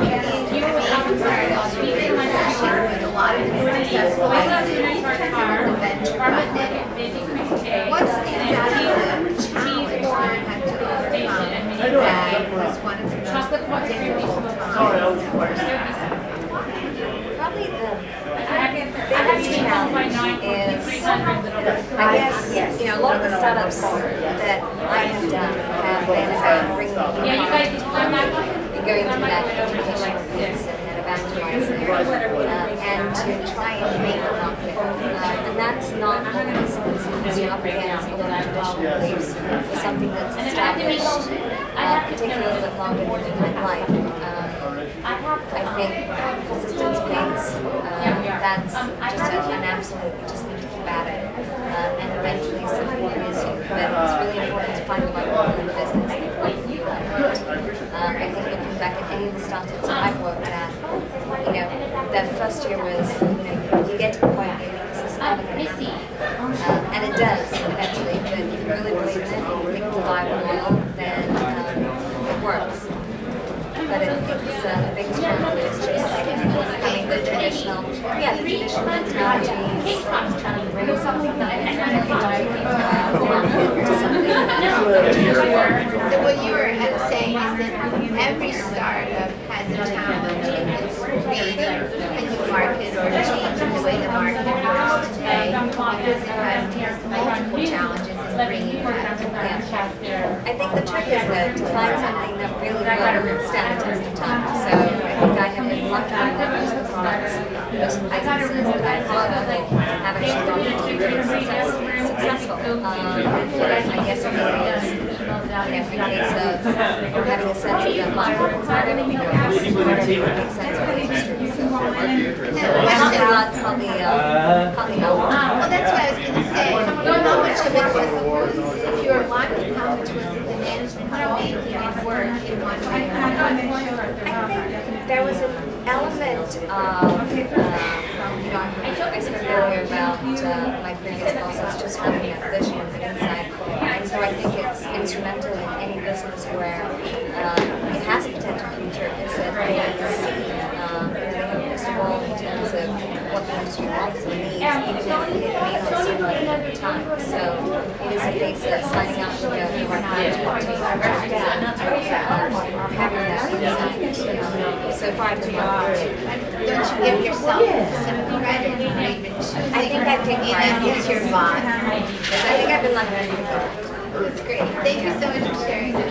know, you have started speaking with a lot of successful businesses, venture funded. What stands out as a challenge you had to that and to try and make a market. Uh, and that's not always easy up against a lot of traditional beliefs for something that's established, uh, it takes a little bit longer than might like. Um, I think persistence pays. Uh, that's just a, an absolute. We just need to keep at it, uh, and eventually something is. But it's really important to find the right people in the business that work for you. Uh, I think looking back at any of the startups I've worked at, know, that first year was, you know, you get to the point where this is uh, and it does eventually. But if you really believe in it, and you think it's a viable then um, it works but it, it's uh, the biggest challenge is just overcoming the traditional, yeah, the traditional mentalities, trying to bring something that I kind of to something. So what you were uh, saying is that every startup has a challenge in its creating a new changing the way the market works today because it has, has multiple challenges in bringing that to. I think the trick is though to find something that really will stand the test of time. So I think I have been lucky that most of the products, most of the that I've followed have actually gone on to be pretty success, successful. Um, but I guess is, you know, a case of having a sense of that market is not everything whatever makes sense for the industry. So and that probably, uh, probably helped. Well, that's what I was going to say. How much of it was, if you were lucky, how much was the management making it work in one way or another? I think there was an element of, uh, you know, I spoke earlier about uh, my previous bosses just having that vision and insight. And so I think it's instrumental in any business where uh, it has a potential future is that they see, um, they have a crystal ball in terms of what the industry wants and needs, even if it may not seem like it. At the time. So it is a case of signing up for the right management team, uh, or having that insight. I've been lucky. Don't you give yourself some credit for even choosing I think I take Ina as your boss? I think I've been lucky. That's great. Thank you so much for sharing that.